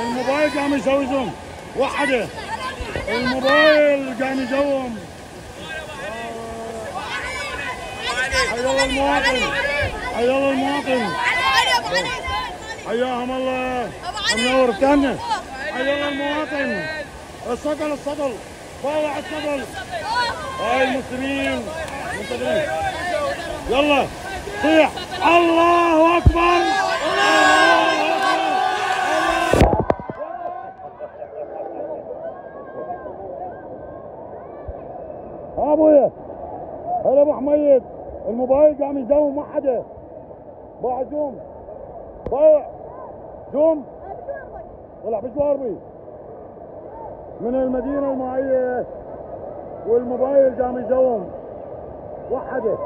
الموبايل قام يسوي زوم وحدة. الموبايل قام يزوم حيا المواطن. حيا المواطن. حياهم الله. منور الثانية حيا المواطن. الصدل الصدل باوع الصدل هاي المسلمين. يلا. صيح الله أكبر. ها أبويا. هلا أبو حميد. الموبايل قام يزوم ما حدا. باع زوم. باع. زوم. طلع بشوار بي من المدينة المائية والموبايل قام يزوم. وحدة.